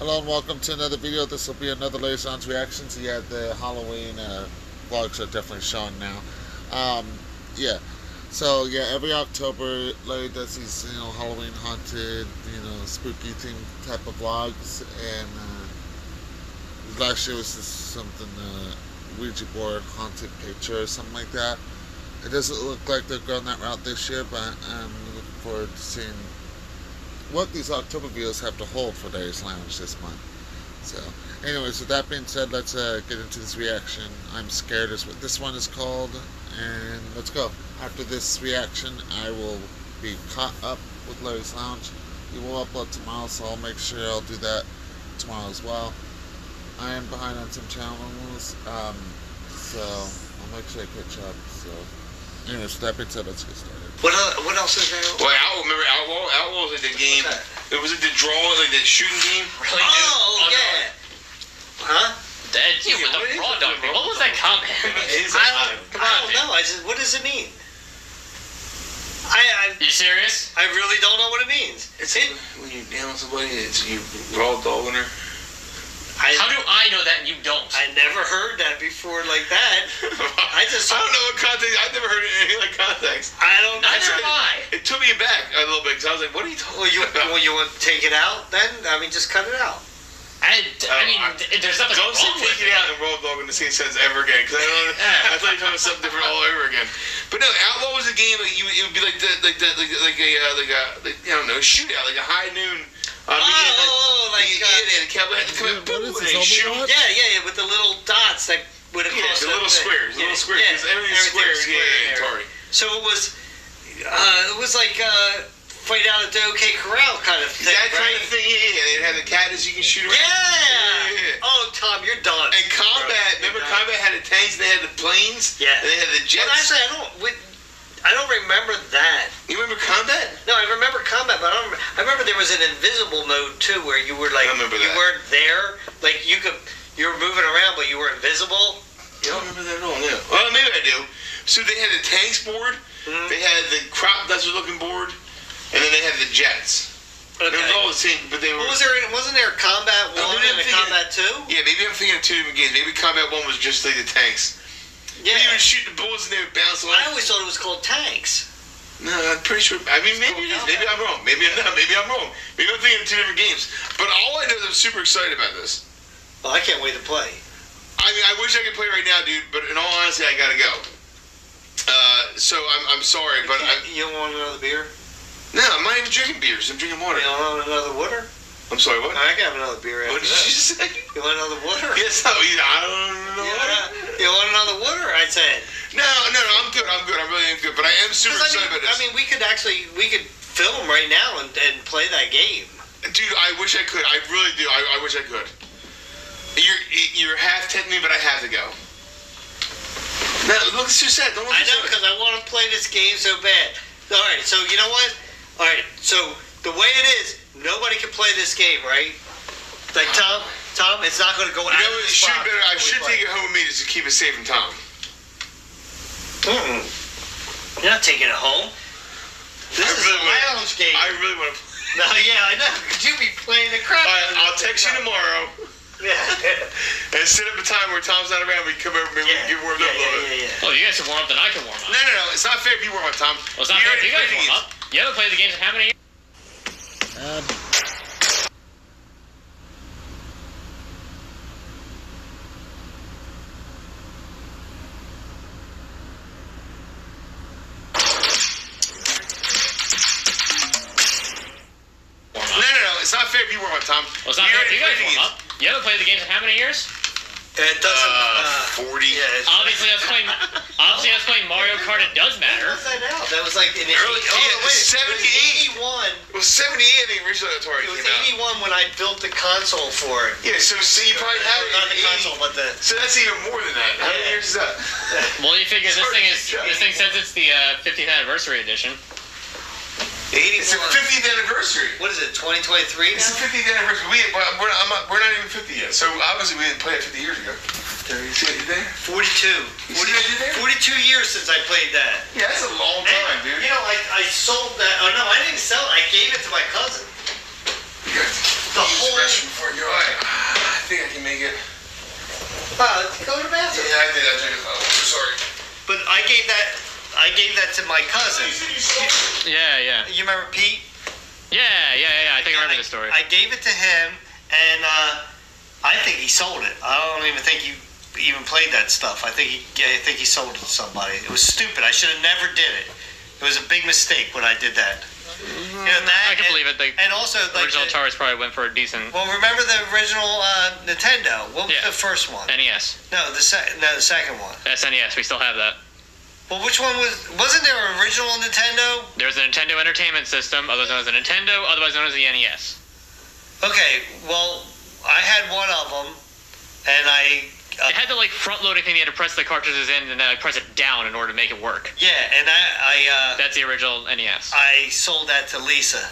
Hello and welcome to another video. This will be another Liaison's reactions. Yeah, the Halloween uh, vlogs are definitely showing now. Um, yeah, so yeah, every October Larry does these, you know, Halloween haunted, you know, spooky theme type of vlogs. And uh, last year was just something, uh, Ouija board haunted picture or something like that. It doesn't look like they're going that route this year, but I'm looking forward to seeing what these October videos have to hold for Larry's Lounge this month. So, anyways, with that being said, let's uh, get into this reaction. I'm scared is what this one is called, and let's go. After this reaction, I will be caught up with Larry's Lounge. He will upload tomorrow, so I'll make sure I'll do that tomorrow as well. I am behind on some channels, um, so I'll make sure I catch up. So, anyways, with that being said, let's get started. What el- what else is there? Well, Outlaw, remember Outlaw? Outlaw was like the game. that? It was like the draw, like the shooting game. Really? Oh, oh dude? yeah. Huh? That, dude, with what the is raw dog thing. What was that comment? I don't, come I on, don't dude. know. I just what does it mean? I, I You serious? I really don't know what it means. It's like when you nail somebody, it's you raw dogging her. I How do I know that and you don't? I never heard that before like that. I just- I don't know what context. I've never heard anything like context. I don't. Neither That's have right. I. It took me back a little bit because I was like, "What are you talking Well, you well, you want to take it out then? I mean, just cut it out. I, I mean, I- there's nothing Don't say wrong with take it out and raw dog in the same sentence ever again. Because I, don't- Yeah. I thought you were talking about something different all over again. But no, Outlaw was a game like you. It would be like the like the like, like a uh, like a like, I don't know shootout like a high noon. Uh, Oh, oh, like, yeah, uh, yeah, the cowboy had to come out, What boom, is and they shoot. Yeah, yeah, yeah, with the little dots that would have Yeah, the little squares, the little squares. because everything's square. Yeah, yeah, yeah, Atari. So it was, uh, it was like uh, fight out at the OK Corral kind of thing. That kind right? of thing. Yeah, yeah. They had the cannons you can shoot around. Yeah. Yeah. Oh, Tom, you're done. And combat, remember combat had the tanks, they had the planes, Yeah. and they had the Well, jets. actually, I don't. With, I don't remember that. you remember combat? No, I remember combat, but I don't. Remember, I remember there was an invisible mode too, where you were like I remember you weren't there, like you could you were moving around, but you were invisible. I don't remember that at all. Yeah. Well, maybe I do. So they had the tanks board, Mhm. they had the crop dusters looking board, and then they had the jets. Okay. It was all the same, but they were. What was there? Wasn't there combat one maybe and a thinking- combat two? Yeah, maybe I'm thinking of two different games. Maybe combat one was just like the tanks. Yeah. You would shoot the bullets and they would bounce I always thought it was called tanks. No, I'm pretty sure. I mean, maybe it is. Maybe I'm wrong. Maybe I'm not. Maybe I'm wrong. Maybe I'm thinking of two different games. But all I know is I'm super excited about this. Well, I can't wait to play. I mean, I wish I could play right now, dude. But in all honesty, I gotta go. Uh, so I'm, I'm sorry, but I, you don't want another beer? No, I'm not even drinking beers. I'm drinking water. You want another water? I'm sorry. What? I can have another beer after What did that. you say? You want another water? Yes. You- I don't know. You want, you want another water? I said. No, no, no. I'm good. I'm good. I really am good. But I am super 'Cause excited I mean, about I mean, we could actually we could film right now and, and play that game. Dude, I wish I could. I really do. I, I wish I could. You're you're half tempting me, but I have to go. No, look, too sad. Don't look I know because I want to play this game so bad. All right, so you know what? All right, so the way it is, nobody can play this game, right? Like Tom, Tom, it's not going to go You know, of what, the it should better. I should take it home with me just to keep it safe from Tom. Mm-mm. You're not taking it home. This I is really a lounge game. I really want to. no, yeah, I know. Could you be playing the crap? All right, I'll text you tomorrow Yeah. and set up a time where Tom's not around. We can come over and yeah, we get warmed yeah, up a little bit. yeah, yeah. Oh, you guys can warm up, then I can warm up. No, no, no. It's not fair if you warm up, Tom. Well, it's not fair if you guys already warm up. You haven't played the games in how many years? Um, It doesn't. Uh, Uh, 40. yeah, Obviously, I was playing. Obviously, I was playing Mario Kart. It does When matter. was that out? That was like in Early- oh, yeah, wait, 78. It was 81. It was 78, I think, originally Atari It was came out. 81 when I built the console for it. Yeah, so, so you probably have it Not in the 80. console, but the. So that's even more than that. How many Yeah. years is that? Well, you figure this thing is this thing says it's the uh, 50th anniversary edition. 81. It's the 50th anniversary. What is it? 2023 It's the now? 50th anniversary. We, we're, not, I'm not, we're not even 50 yet. So obviously we didn't play it 50 years ago. You see what you did there? 42. You see what I did there? 42 years since I played that. Yeah, that's a long And, time, dude. You know, I, I sold that. Oh no, I didn't sell it. I gave it to my cousin. Good. The the whole. before you. Alright. I think I can make it. Wow, go to the bathroom. Yeah, I did. I did. Oh, sorry. But I gave that. I gave that to my cousin. Yeah, yeah. You remember Pete? Yeah, yeah, yeah. I think I remember the story. I gave it to him, and uh, I think he sold it. I don't even think he even played that stuff. I think he, I think he sold it to somebody. It was stupid. I should have never did it. It was a big mistake when I did that. You know, that I can and, believe it. The And also, like, original the- Atari's probably went for a decent well, remember the original uh, Nintendo? What was Yeah. the first one? NES. No, the no, the second one. SNES. We still have that. Well, which one was? Wasn't there an original Nintendo? There's a Nintendo Entertainment System, otherwise known as a Nintendo, otherwise known as the NES. Okay, well, I had one of them, and I. Uh, It had the like front loading thing. You had to press the cartridges in and then like, press it down in order to make it work. yeah, and I I, uh, That's the original NES. I sold that to Lisa,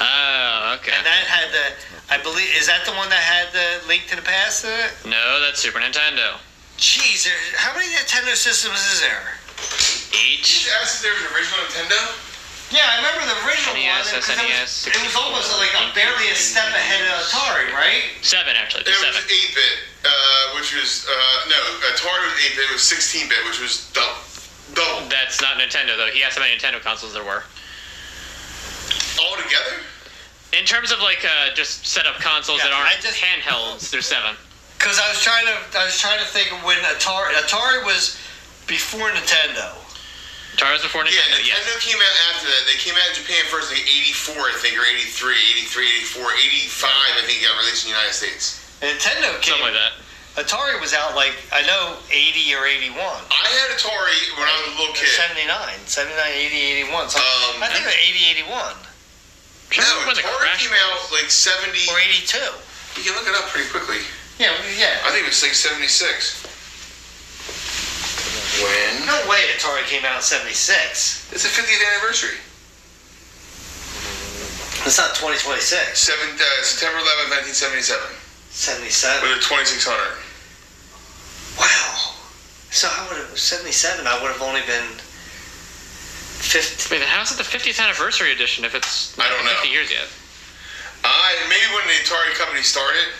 Oh, okay. and that had the. I believe is that the one that had the Link to the Past in it? No, that's Super Nintendo. Jeez, there, how many Nintendo systems is there? Each. Did you ask if there was an original Nintendo? Yeah, I remember the original NES, one. 'cause it was- It was, almost like a barely a step ahead of Atari, right? Seven actually. It There's was 8 bit, uh, which was, uh, no, Atari was 8 bit, it was 16 bit, which was double. Double. That's not Nintendo though. He asked how many Nintendo consoles there were. All together? In terms of like uh, just set up consoles Yeah, that aren't just- handhelds, there's seven. Because I was trying to, I was trying to think when Atari, Atari was before Nintendo. Atari was before Nintendo. Yeah, Nintendo. Nintendo yes. came out after that. They came out in Japan first, like 84, I think, or 83, 83, 84, 85, I think, got released in the United States. Nintendo came. Something like that. Atari was out like I know 80 or 81. I had Atari when I was a little kid. 79, 79, 80, 81. So Um, I think it was 80, 81 Do No, remember when the Atari Crash came out like 70. or 82. You can look it up pretty quickly. Yeah, yeah. I think it was like 76. When? No way Atari came out in 76. It's the 50th anniversary. It's not 2026. Seven, uh, September 11th, 1977. 77. With a 2600. Wow. So I would have 77. I would have only been 50. Wait, then how's it the 50th anniversary edition if it's I don't not know. 50 years yet? Uh, maybe when the Atari company started.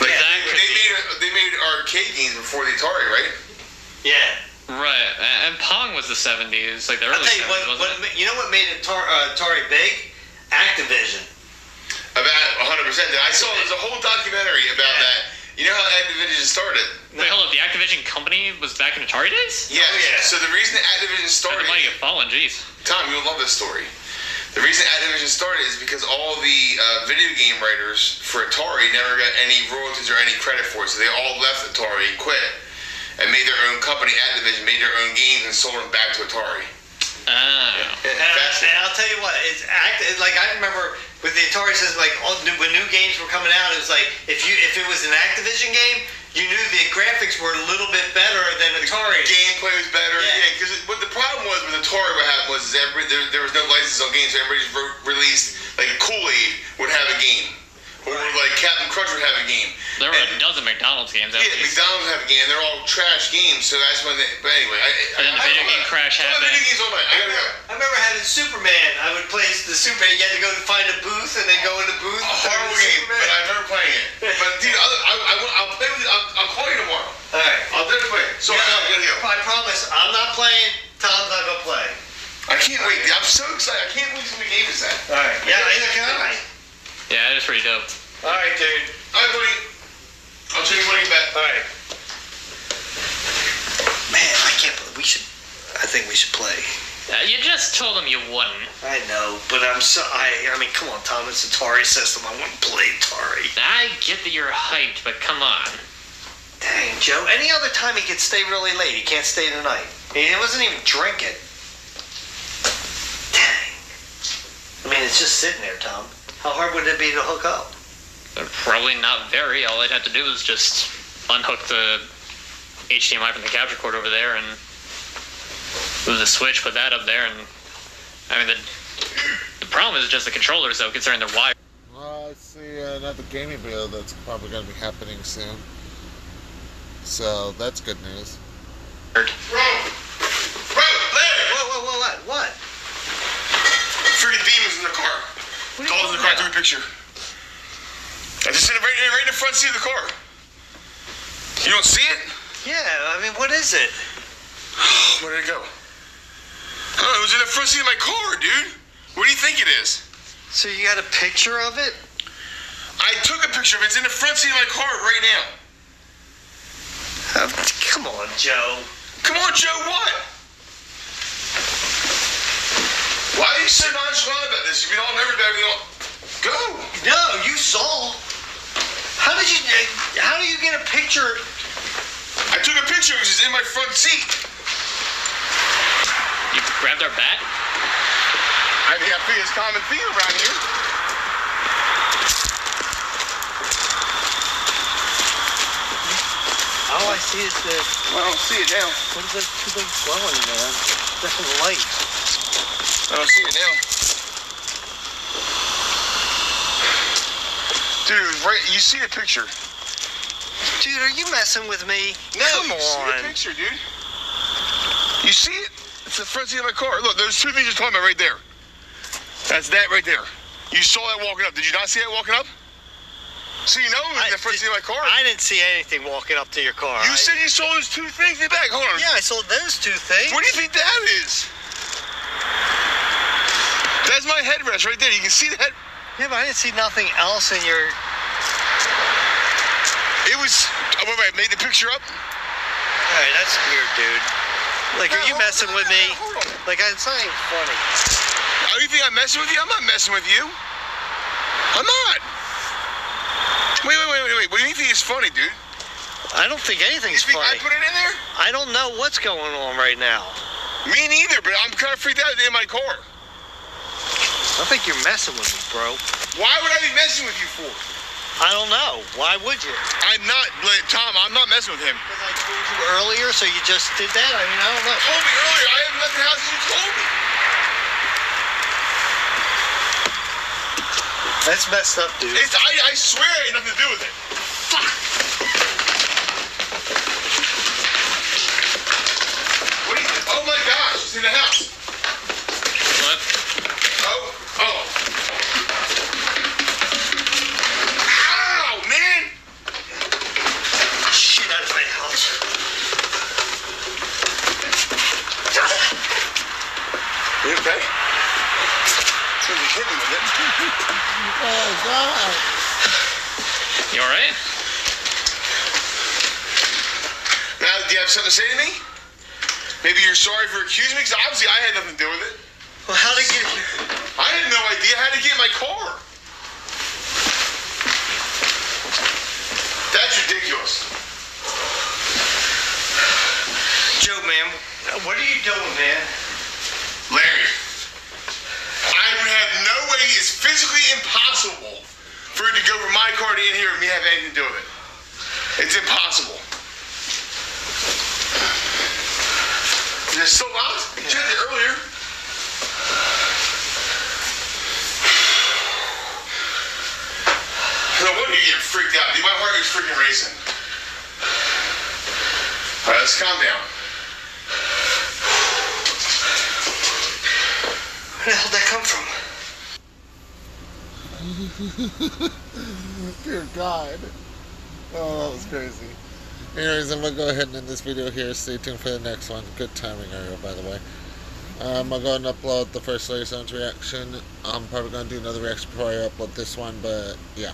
Like Yeah, they, they made they made arcade games before the Atari, right? Yeah. Right, and Pong was the 70s, like the I'll early tell you 70s, what, what. You know what made Atari, uh, Atari big? Activision. About 100. percent I saw there's a whole documentary about Yeah. that. You know how Activision started? it? Wait, hold up, the Activision company was back in Atari days? Yeah. Oh, yeah. So the reason that Activision started, the money get fallen, jeez. Tom, you'll love this story. The reason Activision started is because all the uh, video game writers for Atari never got any royalties or any credit for it, so they all left Atari and quit, and made their own company. Activision made their own games and sold them back to Atari. Oh. And, I, Fascinating. and I'll tell you what, it's act it's like I remember with the Atari says like all, new- when new games were coming out, it was like if you if it was an Activision game, you knew the graphics were a little bit better than Atari. Gameplay was better. Yeah. Yeah, because what the problem was with Atari, what happened was is every, there, there was no license on games, so everybody just wrote, released like Kool Aid would have a game, or like Captain Crunch would have a game. There were And- a dozen McDonald's games Yeah, there. McDonald's have a game. They're all trash games, so that's when. They, but anyway, I, And then the I, video I, game crash I, happened. Video games all night. I gotta. I remember having Superman. I would play the Superman. You had to go and find a booth and then go in the booth. A horrible game, Superman. but I remember playing it. But dude, I'll, I, I, I'll play with you. I'll, I'll call you tomorrow. All right. I'll definitely play. So Yeah, I'm gonna go. I promise, I'm not playing. Tom's not gonna play. I can't wait. I'm so excited. I can't believe this game is that. All right. Yeah, neither can I. Yeah, it is pretty dope. All right, dude. All right, buddy. I'll take your money back. All right. Man, I can't believe we should. I think we should play. Uh, you just told him you wouldn't. I know, but I'm so. I. I mean, come on, Tom. It's Atari system. I wouldn't play Atari. I get that you're hyped, but come on. Dang, Joe. Any other time he could stay really late. He can't stay tonight. He wasn't even drinking. Dang. I mean, it's just sitting there, Tom. How hard would it be to hook up? Uh, Probably not very. All I'd have to do is just unhook the HDMI from the capture cord over there and move the switch, put that up there, and I mean the the problem is just the controllers though, considering they're wired. Well, I see another gaming build that's probably going to be happening soon. So that's good news. Bro, bro, Whoa, whoa, whoa, what? What? freaking demons in the car. Are in the car, took a picture. I just sitting right, right in the front seat of the car. You don't see it? Yeah, I mean, what is it? Where did it go? Oh, it was in the front seat of my car, dude. What do you think it is? So you got a picture of it? I took a picture of it. It's in the front seat of my car right now. Uh, come on, Joe. Come on, Joe, what? Why are you so nonchalant about this? You've been all nervous about everything. all- Go. No, you saw. How did you? Uh, how do you get a picture? I took a picture because it's in my front seat. You grabbed our bat? I think I figured it's common theme around here. All I see is the Well, I don't see it now. what is those two things glowing in there? Different lights. I don't see it now. Dude, right, you see the picture. Dude, are you messing with me? No, Come you see the picture, dude. You see it? It's the front seat of my car. Look, there's two things you're talking about right there. That's that right there. You saw that walking up. Did you not see that walking up? So you know it was in the front seat of my car. I didn't see anything walking up to your car. you I- said you saw those two things in the back. Hold on. Yeah, I saw those two things. What do you think that is? That's my headrest right there. You can see that. Yeah, but I didn't see nothing else in your. It was. Oh, wait, wait, I made the picture up. All right, that's weird, dude. Like, are you Hold on, messing with me? Hold on. Like, it's not even funny. Oh, you think I'm messing with you? I'm not messing with you. I'm not. Wait, wait, wait, wait, wait. What do you think is funny, dude? I don't think anything's funny. You anything's think I put it in there? I don't know what's going on right now. Me neither, but I'm kind of freaked out in my car. I think you're messing with me, bro. Why would I be messing with you for? I don't know. Why would you? I'm not, like, Tom, I'm not messing with him. Because I told you earlier, so you just did that? I mean, I don't know. You told me earlier, I haven't left the house since you told me. That's messed up, dude. It's, I, I swear it had nothing to do with it. God. You alright? Now, do you have something to say to me? Maybe you're sorry for accusing me, because obviously I had nothing to do with it. Well, how'd it get here? I had no idea how to get in my car. That's ridiculous. Joe, man, what are you doing, man? Larry, I would have no way, it's physically impossible for it to go from my car to in here and me have anything to do with it. It's impossible. It still locked? You checked it earlier. No wonder you're getting freaked out. Dude, my heart is freaking racing. All right, let's calm down. Where the hell did that come from? Dear God. Oh, that was crazy. Anyways, I'm going to go ahead and end this video here. Stay tuned for the next one. Good timing, Ariel, by the way. Um, I'm going to upload the first Larry Stones reaction. I'm probably going to do another reaction before I upload this one, but yeah.